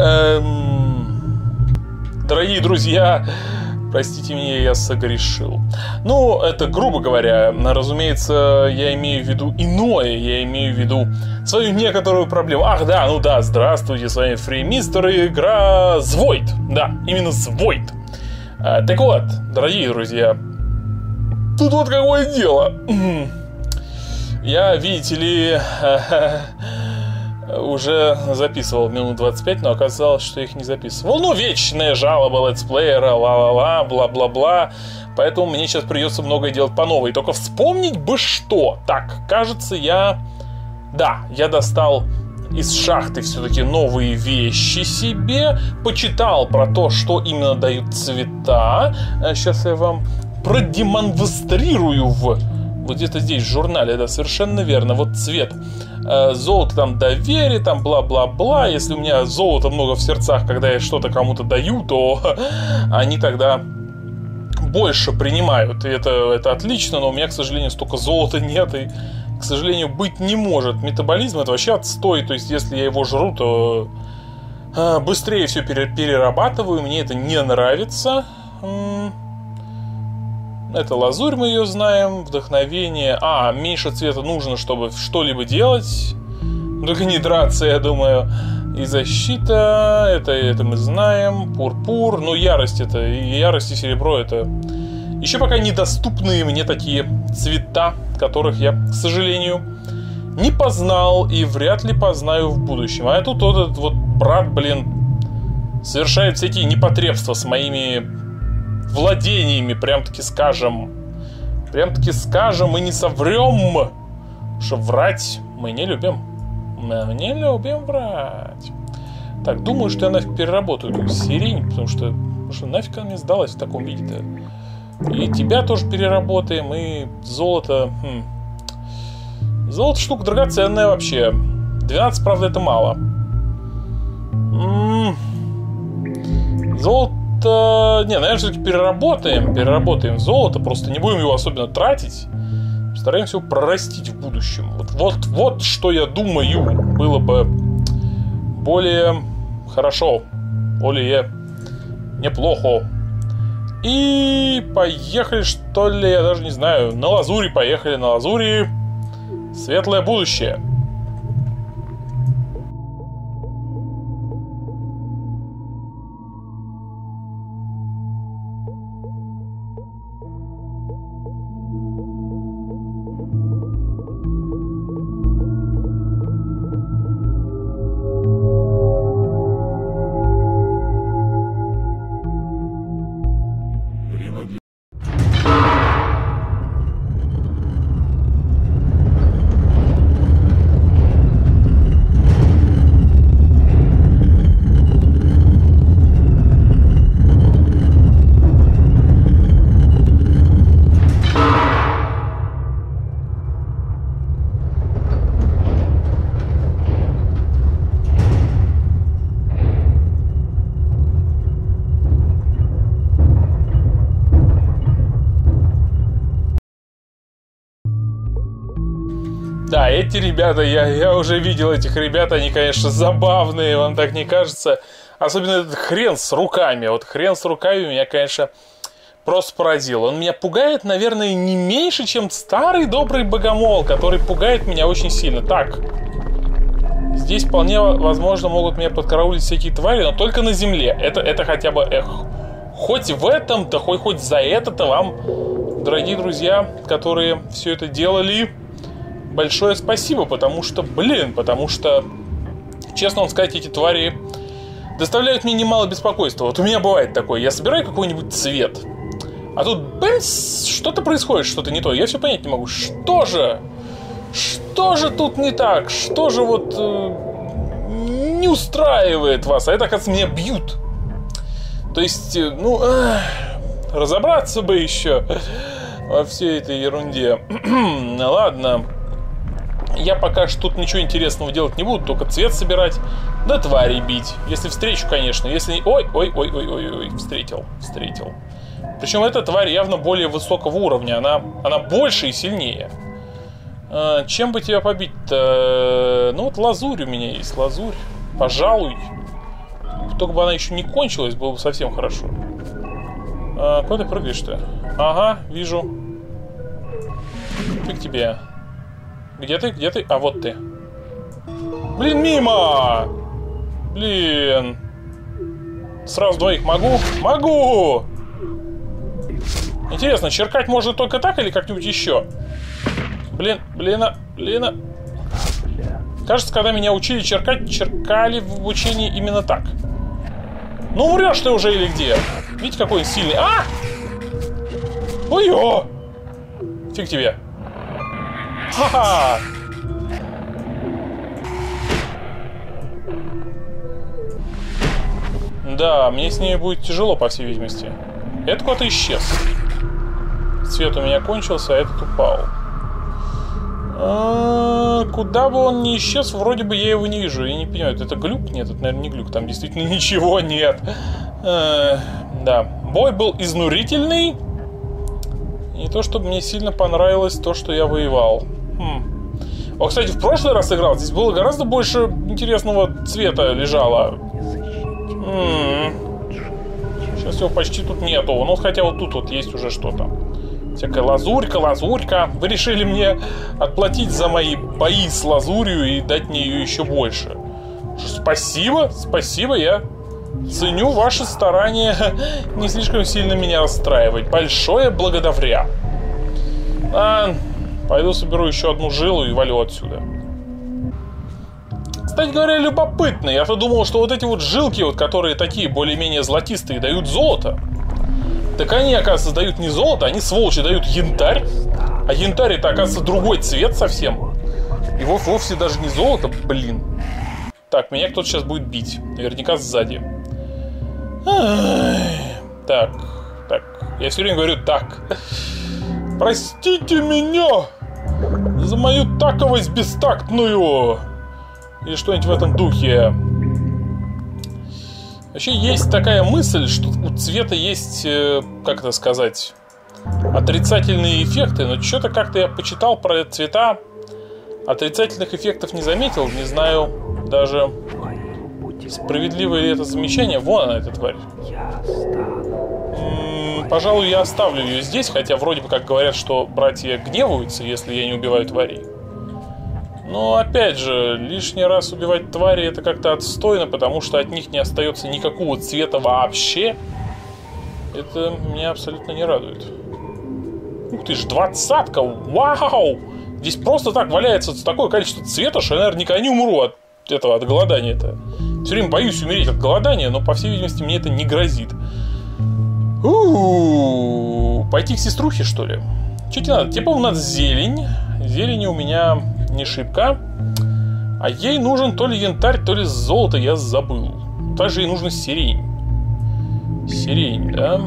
Эм, дорогие друзья, Простите меня, я согрешил. Ну, это грубо говоря. Разумеется, я имею в виду иное. Я имею в виду свою некоторую проблему. Ах, да, ну да, здравствуйте, с вами Фримистер и игра Звойд. Да, именно Звойд. А, так вот, дорогие друзья, тут вот какое дело. Я, видите ли, уже записывал минут 25, но оказалось, что их не записывал. Ну, вечная жалоба летсплеера, ла-ла-ла, бла-бла-бла. Поэтому мне сейчас придется многое делать по новой. Только вспомнить бы что. Так, кажется, я... Да, я достал из шахты все-таки новые вещи себе. Почитал про то, что именно дают цвета. Сейчас э, я вам продемонстрирую в... Вот где-то здесь, в журнале, да, совершенно верно. Вот цвет Э, золото там доверие, там бла-бла-бла. Если у меня золота много в сердцах, когда я что-то кому-то даю, то они тогда больше принимают. И это, это отлично, но у меня, к сожалению, столько золота нет. И, к сожалению, быть не может. Метаболизм это вообще отстой. То есть, если я его жру, то э, быстрее все перерабатываю. Мне это не нравится. Это лазурь, мы ее знаем. Вдохновение. А, меньше цвета нужно, чтобы что-либо делать. Только не драться, я думаю. И защита, это, это мы знаем. Пурпур. Ну, ярость это. И ярость и серебро это... Еще пока недоступные мне такие цвета, которых я, к сожалению, не познал и вряд ли познаю в будущем. А тут вот этот вот брат, блин, совершает всякие непотребства с моими владениями, прям-таки скажем. Прям-таки скажем и не соврем, что врать мы не любим. Мы не любим врать. Так, думаю, что я нафиг переработаю эту сирень, потому что, потому что нафиг она мне сдалась в таком виде-то. И тебя тоже переработаем, и золото... Хм. Золото штука драгоценная вообще. 12, правда, это мало. М -м -м. Золото. Не, наверное, все-таки переработаем. Переработаем золото. Просто не будем его особенно тратить. Постараемся его прорастить в будущем. Вот, вот, вот что я думаю было бы более хорошо. Более неплохо. И поехали, что ли, я даже не знаю. На лазури поехали, на лазури. Светлое будущее. Эти ребята, я, я уже видел этих ребят, они, конечно, забавные, вам так не кажется? Особенно этот хрен с руками. Вот хрен с руками меня, конечно, просто поразил. Он меня пугает, наверное, не меньше, чем старый добрый богомол, который пугает меня очень сильно. Так, здесь вполне возможно могут меня подкараулить всякие твари, но только на земле. Это, это хотя бы, эх, хоть в этом-то, хоть, хоть за это-то вам, дорогие друзья, которые все это делали, большое спасибо, потому что, блин, потому что, честно вам сказать, эти твари доставляют мне немало беспокойства. Вот у меня бывает такое, я собираю какой-нибудь цвет, а тут бэмс, что-то происходит, что-то не то. Я все понять не могу. Что же? Что же тут не так? Что же вот э, не устраивает вас? А это, оказывается, меня бьют. То есть, э, ну, э, разобраться бы еще во всей этой ерунде. Ладно. Я пока что тут ничего интересного делать не буду, только цвет собирать, да твари бить. Если встречу, конечно. Если... Ой, ой, ой, ой, ой, встретил, встретил. Причем эта тварь явно более высокого уровня, она, она больше и сильнее. А, чем бы тебя побить-то? Ну вот лазурь у меня есть, лазурь. Пожалуй. только бы она еще не кончилась, было бы совсем хорошо. А, куда ты прыгаешь-то? Ага, вижу. Ты к тебе. Где ты? Где ты? А, вот ты. Блин, мимо! Блин. Сразу двоих могу? Могу! Интересно, черкать можно только так или как-нибудь еще? Блин, блин, а, блин. А. Кажется, когда меня учили черкать, черкали в обучении именно так. Ну, умрешь ты уже или где? Видите, какой он сильный. А! Ой-ё! Фиг тебе. Ха-ха! Да, мне с ней будет тяжело, по всей видимости. Это куда-то исчез. Цвет у меня кончился, а этот упал. А, куда бы он ни исчез, вроде бы я его не вижу. Я не понимаю, это глюк? Нет, это, наверное, не глюк. Там действительно ничего нет. А, да. Бой был изнурительный. Не то, чтобы мне сильно понравилось то, что я воевал. О, кстати, в прошлый раз играл. Здесь было гораздо больше интересного цвета лежало. Сейчас его почти тут нету. Ну, хотя вот тут вот есть уже что-то. Всякая лазурька, лазурька. Вы решили мне отплатить за мои бои с лазурью и дать мне ее еще больше. Спасибо, спасибо, я ценю ваши старания не слишком сильно меня расстраивать. Большое благодаря. А, пойду соберу еще одну жилу и валю отсюда. Кстати говоря, любопытно. Я-то думал, что вот эти вот жилки, вот, которые такие более-менее золотистые, дают золото. Так они, оказывается, дают не золото, они, сволочи, дают янтарь. А янтарь это, оказывается, другой цвет совсем. И вовсе даже не золото, блин. Так, меня кто-то сейчас будет бить. Наверняка сзади. Так, так. Я все время говорю так. Простите меня за мою таковость бестактную. Или что-нибудь в этом духе. Вообще есть такая мысль, что у цвета есть, э, как это сказать, отрицательные эффекты, но что-то как-то я почитал про цвета, отрицательных эффектов не заметил, не знаю даже справедливое ли это замечание. Вон она, эта тварь. М -м, пожалуй, я оставлю ее здесь, хотя вроде бы как говорят, что братья гневаются, если я не убиваю тварей. Но опять же, лишний раз убивать твари это как-то отстойно, потому что от них не остается никакого цвета вообще. Это меня абсолютно не радует. Ух ты ж, двадцатка! Вау! Здесь просто так валяется такое количество цвета, что я, наверное, никогда не умру от этого, от голодания-то. Все время боюсь умереть от голодания, но, по всей видимости, мне это не грозит. У-у-у, пойти к сеструхе, что ли? Что тебе надо? Тебе, по-моему, надо зелень. Зелени у меня не шибко. А ей нужен то ли янтарь, то ли золото, я забыл. Также ей нужно сирень. Сирень, да?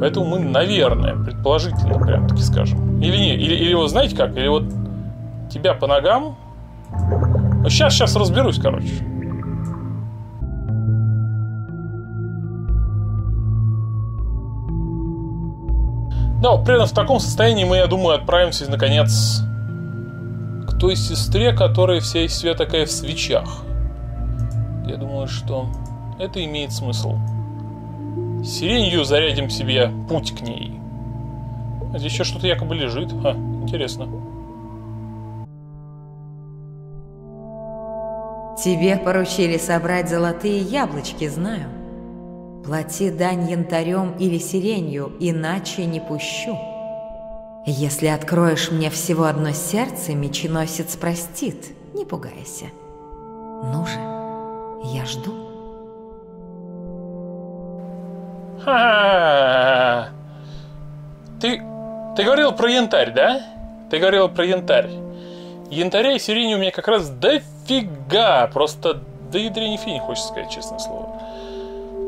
Поэтому мы, наверное, предположительно, прям таки скажем. Или не, или, или вот знаете как? Или вот тебя по ногам. Ну, сейчас, сейчас разберусь, короче. Да, вот примерно в таком состоянии мы, я думаю, отправимся, наконец, той сестре, которая вся из себя такая в свечах. Я думаю, что это имеет смысл. Сиренью зарядим себе путь к ней. А здесь еще что-то якобы лежит. Ха, интересно. Тебе поручили собрать золотые яблочки, знаю. Плати дань янтарем или сиренью, иначе не пущу. Если откроешь мне всего одно сердце, меченосец простит, не пугайся. Ну же, я жду. Ты, ты говорил про янтарь, да? Ты говорил про янтарь. Янтаря и сирени у меня как раз дофига. Просто да ядрени фи не хочется сказать, честное слово.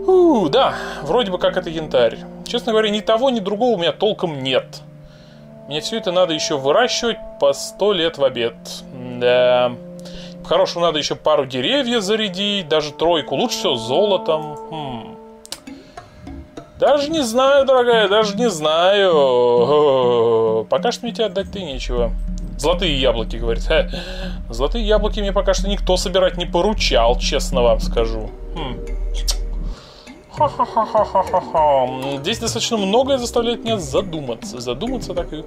У, да, вроде бы как это янтарь. Честно говоря, ни того, ни другого у меня толком нет. Мне все это надо еще выращивать по сто лет в обед. Да. По-хорошему надо еще пару деревьев зарядить, даже тройку. Лучше всего золотом. Хм. Даже не знаю, дорогая, даже не знаю. Пока что мне тебе отдать ты нечего. Золотые яблоки, говорит. Ха. Золотые яблоки мне пока что никто собирать не поручал, честно вам скажу. Хм. Ха-ха-ха-ха-ха-ха. Здесь достаточно многое заставляет меня задуматься. Задуматься так и...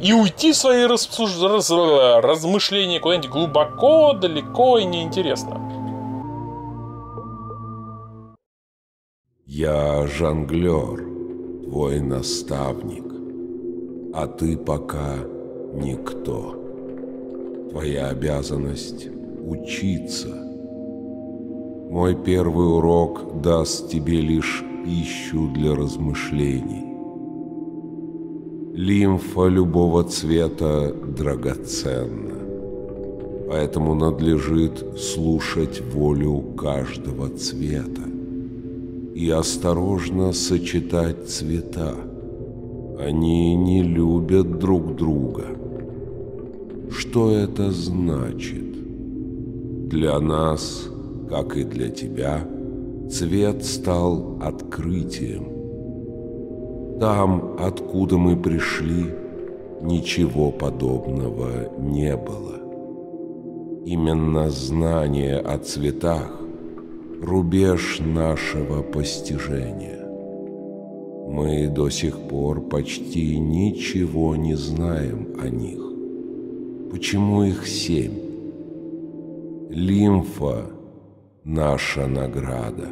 И уйти в свои рассуж... раз... размышления куда-нибудь глубоко, далеко и неинтересно. Я жонглер, твой наставник, а ты пока никто. Твоя обязанность — учиться. Мой первый урок даст тебе лишь пищу для размышлений. Лимфа любого цвета драгоценна, поэтому надлежит слушать волю каждого цвета и осторожно сочетать цвета. Они не любят друг друга. Что это значит? Для нас, как и для тебя, цвет стал открытием. Там, откуда мы пришли, ничего подобного не было. Именно знание о цветах рубеж нашего постижения. Мы до сих пор почти ничего не знаем о них. Почему их семь? Лимфа – наша награда.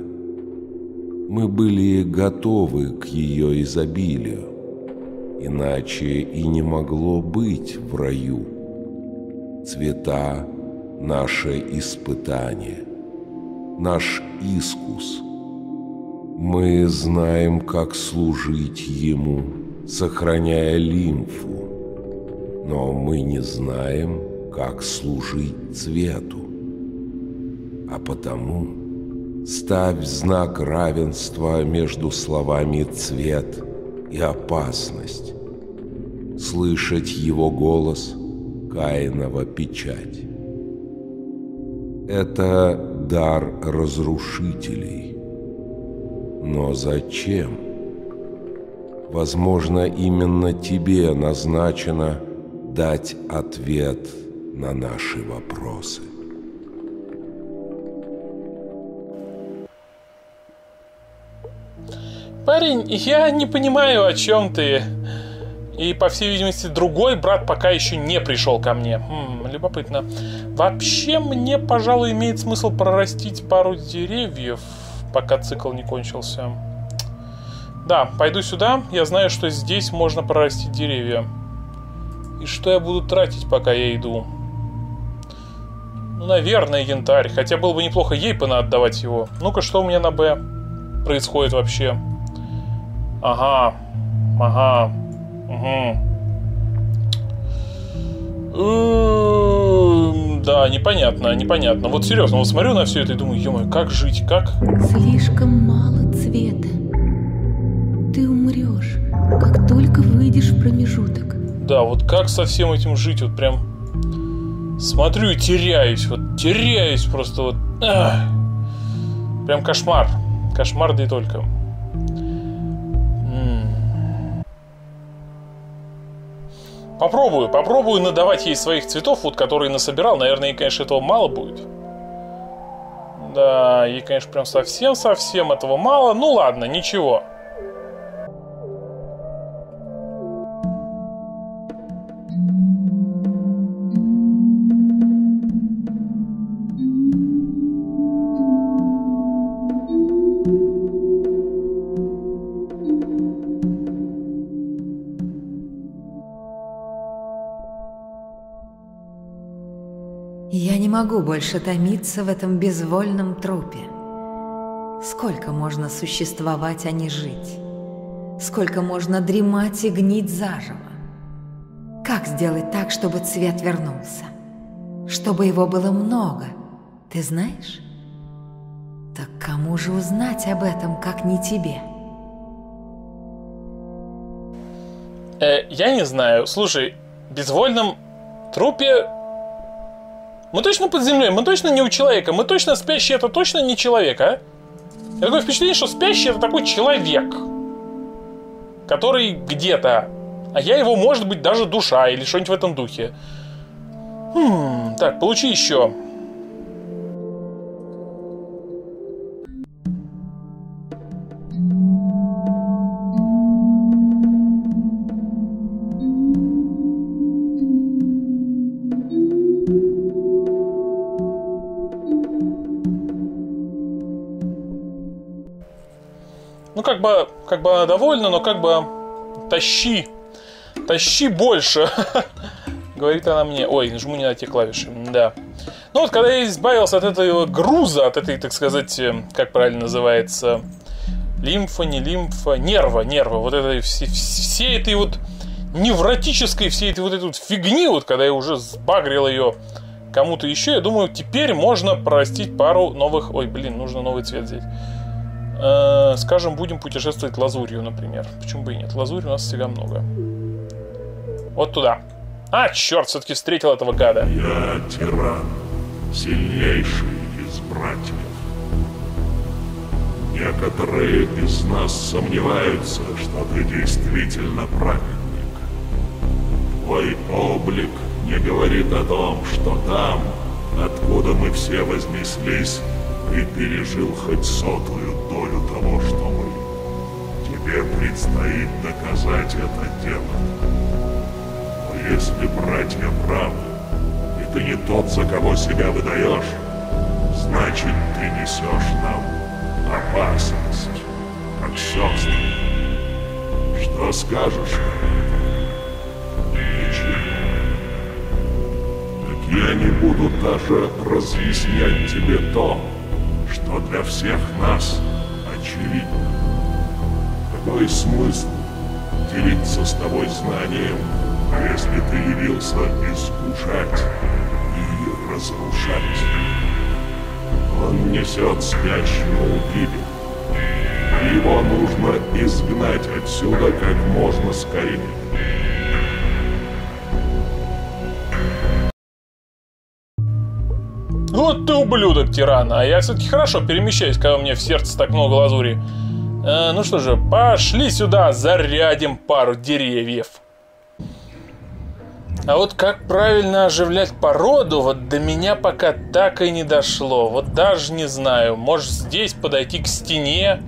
Мы были готовы к ее изобилию, иначе и не могло быть в раю. Цвета – наше испытание – наш искус. Мы знаем, как служить Ему, сохраняя лимфу, но мы не знаем, как служить цвету. А потому ставь знак равенства между словами «цвет» и «опасность», слышать Его голос – Каинова печать. Это дар разрушителей. Но зачем? Возможно, именно тебе назначено дать ответ на наши вопросы. Парень, я не понимаю, о чем ты. И, по всей видимости, другой брат пока еще не пришел ко мне. Хм, любопытно. Вообще, мне, пожалуй, имеет смысл прорастить пару деревьев, пока цикл не кончился. Да, пойду сюда. Я знаю, что здесь можно прорастить деревья. И что я буду тратить, пока я иду? Ну, наверное, янтарь. Хотя было бы неплохо ей отдавать его. Ну-ка, что у меня на Б происходит вообще? Ага. Ага. Угу. Да, непонятно, непонятно. Вот серьезно, вот смотрю на все это и думаю, ё как жить, как? Слишком мало цвета. Ты умрешь, как только выйдешь в промежуток. Да, вот как со всем этим жить, вот прям смотрю и теряюсь, вот теряюсь просто вот. Ах. Прям кошмар. Кошмар, да и только. Попробую, попробую надавать ей своих цветов, вот которые насобирал. Наверное, ей, конечно, этого мало будет. Да, ей, конечно, прям совсем-совсем этого мало. Ну ладно, ничего. Могу больше томиться в этом безвольном трупе. Сколько можно существовать, а не жить? Сколько можно дремать и гнить заживо? Как сделать так, чтобы цвет вернулся? Чтобы его было много, ты знаешь? Так кому же узнать об этом, как не тебе? Э, я не знаю. Слушай, безвольном трупе мы точно под землей, мы точно не у человека, мы точно спящий это точно не человек, а? Я такое впечатление, что спящий это такой человек, который где-то, а я его, может быть, даже душа или что-нибудь в этом духе. Хм, так, получи еще. Бы, как бы она довольна, но как бы тащи. Тащи больше. Говорит она мне. Ой, жму не на те клавиши. Да. Ну вот, когда я избавился от этого груза, от этой, так сказать, э, как правильно называется, лимфа, не лимфа, нерва, нерва, вот этой, все, все этой вот невротической, всей этой вот этой вот фигни, вот когда я уже сбагрил ее кому-то еще, я думаю, теперь можно простить пару новых... Ой, блин, нужно новый цвет взять. Э, скажем, будем путешествовать лазурью, например. Почему бы и нет? Лазурь у нас всегда много. Вот туда. А, черт, все-таки встретил этого гада. Я тиран, сильнейший из братьев. Некоторые из нас сомневаются, что ты действительно праведник. Твой облик не говорит о том, что там, откуда мы все вознеслись, ты пережил хоть сотую долю того, что мы. Тебе предстоит доказать это дело. Но если братья правы, и ты не тот, за кого себя выдаешь, значит, ты несешь нам опасность, как сестры. Что скажешь? Ничего. Так я не буду даже разъяснять тебе то, что для всех нас очевидно. Какой смысл делиться с тобой знанием, если ты явился искушать и разрушать? Он несет спящему гибель. Его нужно изгнать отсюда как можно скорее. Вот ты ублюдок, тиран. А я все-таки хорошо перемещаюсь, когда у меня в сердце так много лазури. Э, ну что же, пошли сюда, зарядим пару деревьев. А вот как правильно оживлять породу, вот до меня пока так и не дошло. Вот даже не знаю. Может здесь подойти к стене,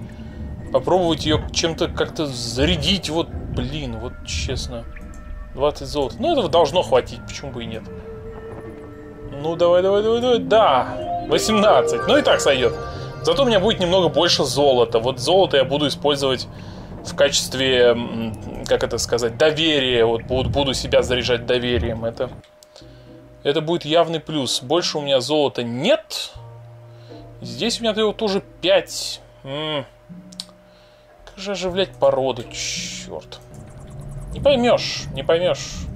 попробовать ее чем-то как-то зарядить. Вот, блин, вот честно. 20 золота. Ну, этого должно хватить, почему бы и нет. Ну, давай, давай, давай, давай. Да, 18. Ну и так сойдет. Зато у меня будет немного больше золота. Вот золото я буду использовать в качестве, как это сказать, доверия. Вот буду, себя заряжать доверием. Это, это будет явный плюс. Больше у меня золота нет. Здесь у меня его тоже 5. М-м. Как же оживлять породу, черт. Не поймешь, не поймешь.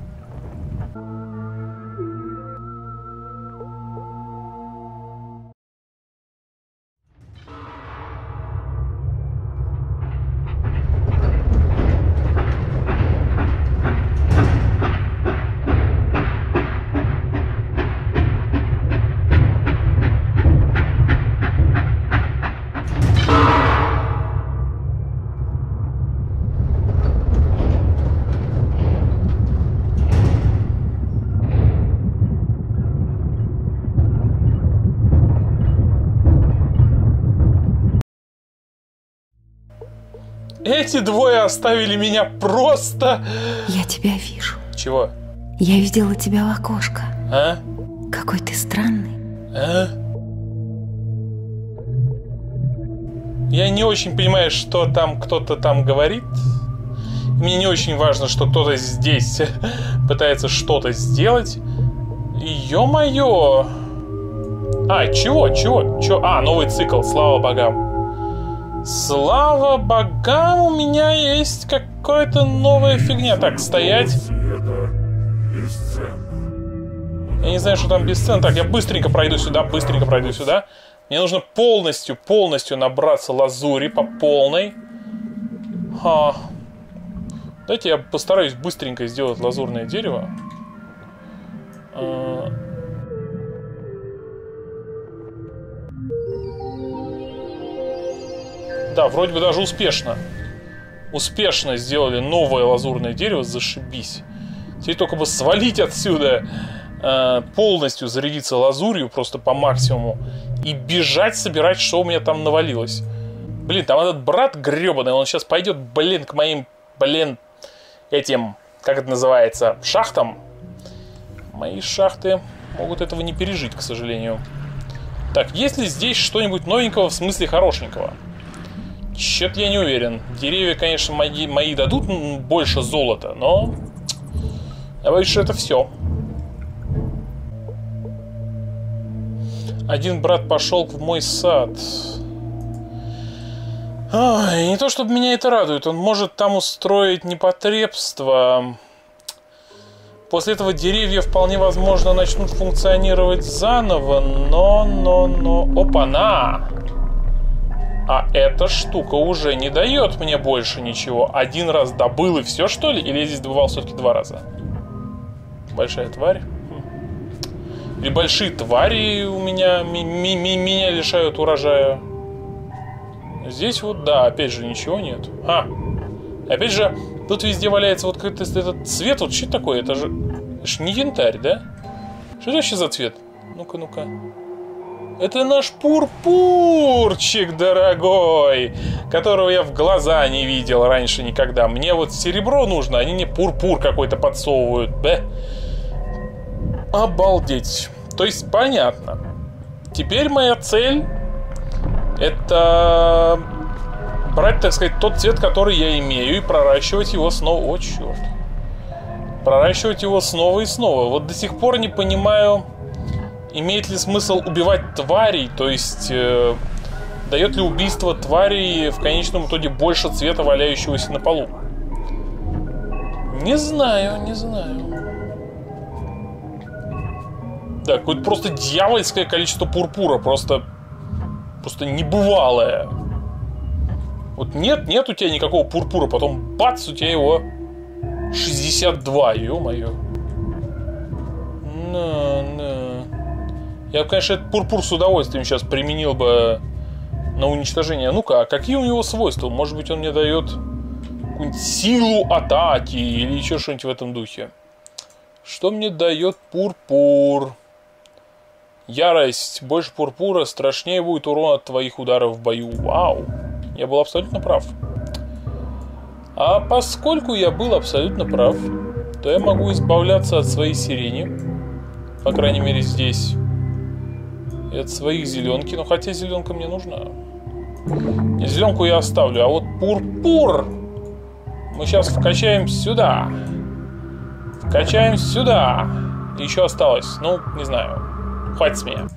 Эти двое оставили меня просто... Я тебя вижу. Чего? Я видела тебя в окошко. А? Какой ты странный. А? Я не очень понимаю, что там кто-то там говорит. Мне не очень важно, что кто-то здесь пытается что-то сделать. Ё-моё! А, чего, чего, чего? А, новый цикл, слава богам. Слава богам, у меня есть какая-то новая фигня. Так, стоять. Я не знаю, что там бесценно. Так, я быстренько пройду сюда, быстренько пройду сюда. Мне нужно полностью, полностью набраться лазури по полной. Ха. Давайте я постараюсь быстренько сделать лазурное дерево. Да, вроде бы даже успешно. Успешно сделали новое лазурное дерево, зашибись. Теперь только бы свалить отсюда, э, полностью зарядиться лазурью просто по максимуму и бежать собирать, что у меня там навалилось. Блин, там этот брат гребаный, он сейчас пойдет, блин, к моим, блин, этим, как это называется, шахтам. Мои шахты могут этого не пережить, к сожалению. Так, есть ли здесь что-нибудь новенького в смысле хорошенького? Чет я не уверен. Деревья, конечно, мои, мои дадут больше золота, но... Я боюсь, что это все. Один брат пошел в мой сад. Ой, не то чтобы меня это радует. Он может там устроить непотребство. После этого деревья вполне возможно начнут функционировать заново, но, но, но... Опа-на! А эта штука уже не дает мне больше ничего. Один раз добыл и все, что ли? Или я здесь добывал все-таки два раза? Большая тварь. Или большие твари у меня ми ми ми меня лишают урожая. Здесь вот, да, опять же, ничего нет. А, опять же, тут везде валяется вот какой-то этот цвет. Вот что такое? Это же, это же не янтарь, да? Что это вообще за цвет? Ну-ка, ну-ка. Это наш пурпурчик, дорогой, которого я в глаза не видел раньше никогда. Мне вот серебро нужно, они мне пурпур какой-то подсовывают. Б. Обалдеть. То есть понятно. Теперь моя цель это брать, так сказать, тот цвет, который я имею, и проращивать его снова. О, черт. Проращивать его снова и снова. Вот до сих пор не понимаю, имеет ли смысл убивать тварей, то есть э, дает ли убийство тварей в конечном итоге больше цвета, валяющегося на полу. Не знаю, не знаю. Да, какое-то просто дьявольское количество пурпура, просто, просто небывалое. Вот нет, нет у тебя никакого пурпура, потом бац, у тебя его 62, ё-моё. На, на. Я, конечно, этот пурпур с удовольствием сейчас применил бы на уничтожение. Ну-ка, а какие у него свойства? Может быть, он мне дает силу атаки или еще что-нибудь в этом духе. Что мне дает пурпур? Ярость. Больше пурпура, страшнее будет урон от твоих ударов в бою. Вау. Я был абсолютно прав. А поскольку я был абсолютно прав, то я могу избавляться от своей сирени. По крайней мере здесь. И от своих зеленки. Но хотя зеленка мне нужна. Зеленку я оставлю. А вот пурпур мы сейчас вкачаем сюда. Вкачаем сюда. Еще осталось. Ну, не знаю. Хватит с меня.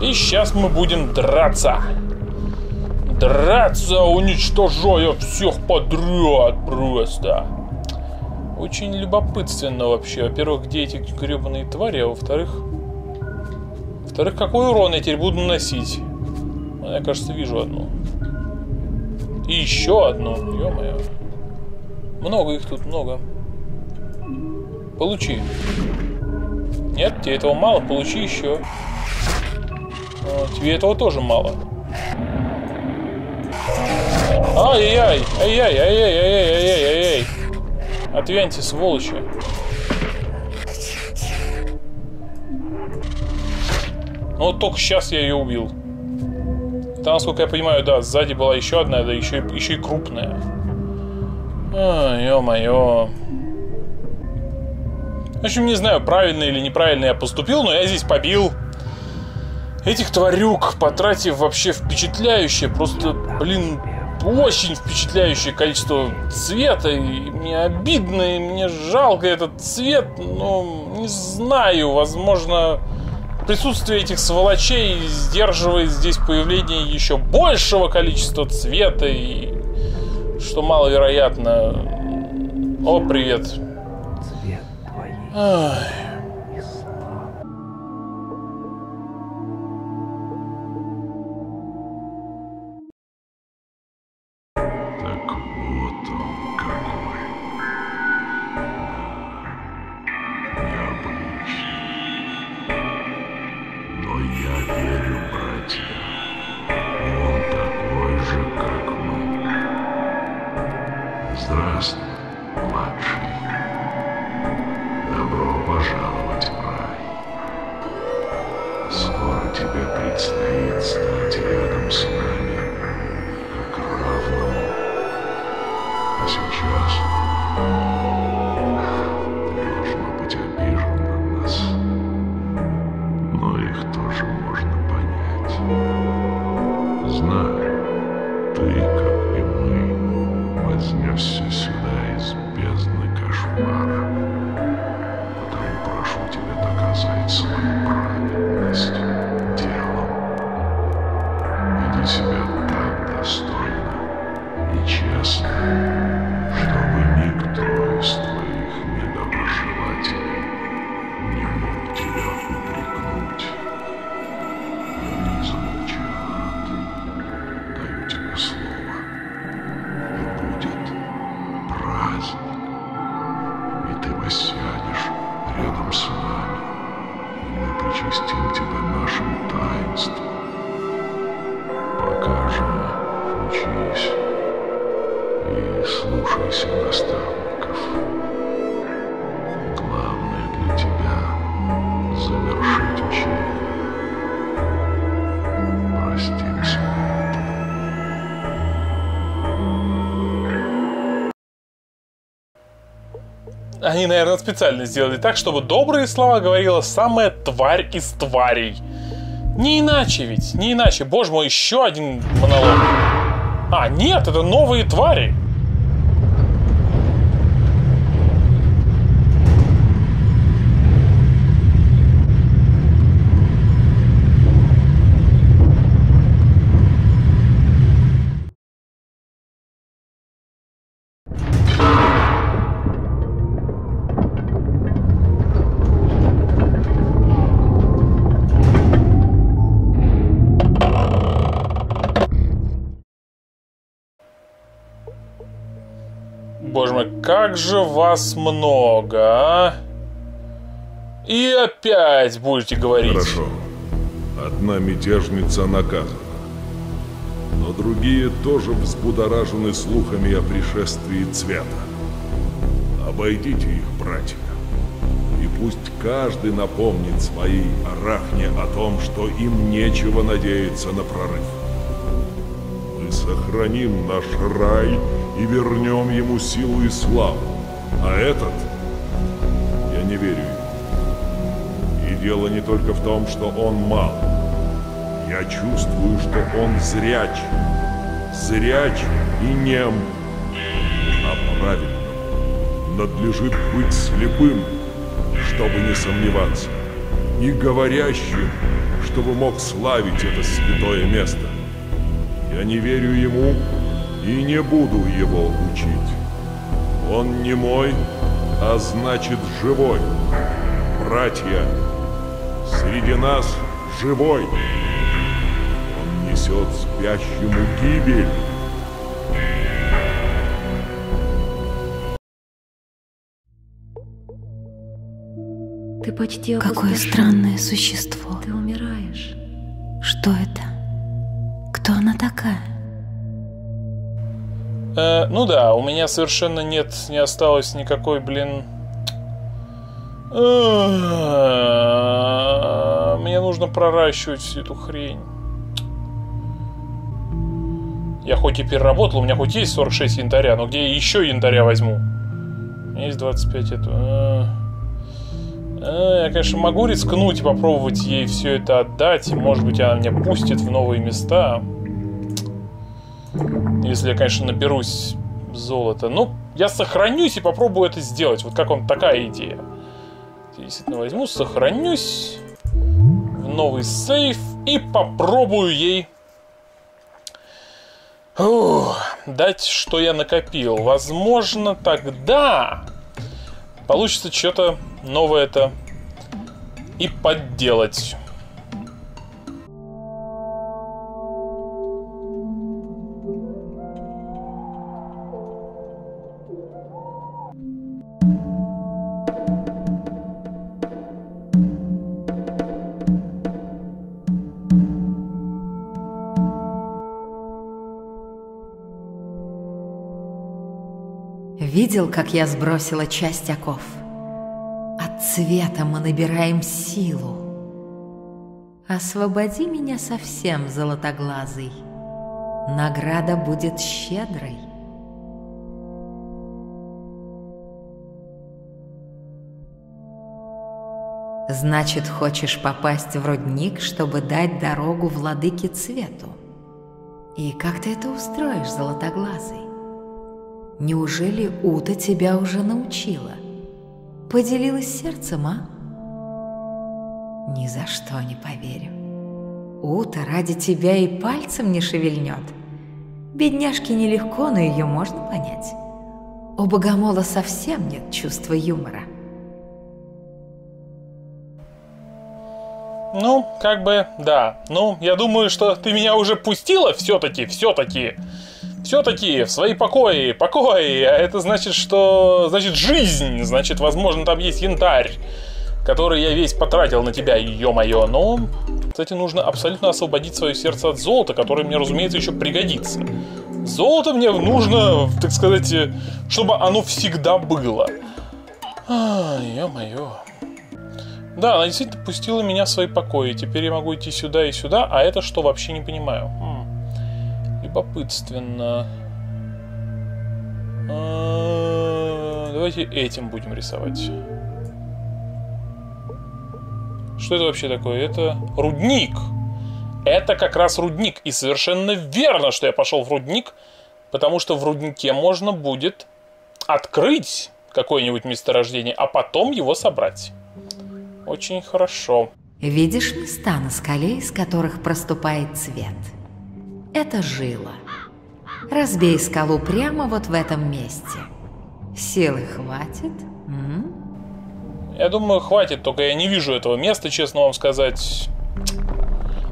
И сейчас мы будем драться. Драться, уничтожая всех подряд просто. Очень любопытственно вообще. Во-первых, где эти гребаные твари, а во-вторых... Во-вторых, какой урон я теперь буду наносить? Я, кажется, вижу одну. И еще одну. Ё-моё. Много их тут, много. Получи. Нет, тебе этого мало, получи еще. О, тебе этого тоже мало. Ай-яй-яй! Ай-яй, ай-яй, ай-яй, ай-яй, ай-яй. Отвяньте, сволочи. Ну вот только сейчас я ее убил. Там, насколько я понимаю, да, сзади была еще одна, да еще, еще и крупная. Ё-моё. В общем, не знаю, правильно или неправильно я поступил, но я здесь побил этих тварюк, потратив вообще впечатляющее, просто, блин, очень впечатляющее количество цвета, и мне обидно, и мне жалко этот цвет, но не знаю, возможно, присутствие этих сволочей сдерживает здесь появление еще большего количества цвета, и что маловероятно. О, привет. Цвет твоей Ай. Они, наверное, специально сделали так, чтобы добрые слова говорила самая тварь из тварей. Не иначе ведь, не иначе. Боже мой, еще один монолог. А, нет, это новые твари. Как же вас много, а? И опять будете говорить. Хорошо. Одна мятежница наказана. Но другие тоже взбудоражены слухами о пришествии цвета. Обойдите их, братья. И пусть каждый напомнит своей арахне о том, что им нечего надеяться на прорыв. Мы сохраним наш рай и вернем ему силу и славу. А этот, я не верю ему. И дело не только в том, что он мал. Я чувствую, что он зряч. Зряч и нем. А правильно надлежит быть слепым, чтобы не сомневаться. И говорящим, чтобы мог славить это святое место. Я не верю ему и не буду его учить. Он не мой, а значит живой. Братья, среди нас живой. Он несет спящему гибель. Ты почти Какое странное существо. Ты умираешь. Что это? Кто она такая? Э, ну да, у меня совершенно нет, не осталось никакой, блин... Э, Мне нужно проращивать всю эту хрень. Я хоть и переработал, у меня хоть есть 46 янтаря, но где я еще янтаря возьму? Есть 25 это... Э, э, Я, конечно, могу рискнуть и попробовать ей все это отдать. Может быть, она меня пустит в новые места. Если я, конечно, наберусь золота. Ну, я сохранюсь и попробую это сделать. Вот как вам такая идея? Действительно возьму, сохранюсь в новый сейф и попробую ей Ух, дать, что я накопил. Возможно, тогда получится что-то новое-то и подделать. Видел, как я сбросила часть оков? От цвета мы набираем силу. Освободи меня совсем, золотоглазый. Награда будет щедрой. Значит, хочешь попасть в рудник, чтобы дать дорогу владыке цвету? И как ты это устроишь, золотоглазый? Неужели Ута тебя уже научила? Поделилась сердцем, а? Ни за что не поверю. Ута ради тебя и пальцем не шевельнет. Бедняжке нелегко, но ее можно понять. У богомола совсем нет чувства юмора. Ну, как бы, да. Ну, я думаю, что ты меня уже пустила все-таки, все-таки. Все-таки в свои покои, покои. А это значит, что... Значит, жизнь. Значит, возможно, там есть янтарь, который я весь потратил на тебя, ё-моё. Но, кстати, нужно абсолютно освободить свое сердце от золота, которое мне, разумеется, еще пригодится. Золото мне нужно, так сказать, чтобы оно всегда было. А, ё-моё. Да, она действительно пустила меня в свои покои. Теперь я могу идти сюда и сюда, а это что, вообще не понимаю. Хм. Любопытственно. А, давайте этим будем рисовать. Что это вообще такое? Это рудник. Это как раз рудник. И совершенно верно, что я пошел в рудник, потому что в руднике можно будет открыть какое-нибудь месторождение, а потом его собрать. Очень хорошо. Видишь места на скале, из которых проступает цвет? Это жила. Разбей скалу прямо вот в этом месте. Силы хватит? М? Я думаю, хватит, только я не вижу этого места, честно вам сказать.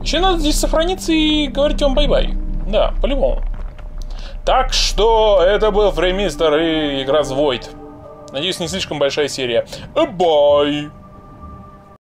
Еще надо здесь сохраниться и говорить вам bye-bye. Да, по-любому. Так что это был Фреймистер и игра The Void. Надеюсь, не слишком большая серия. Bye!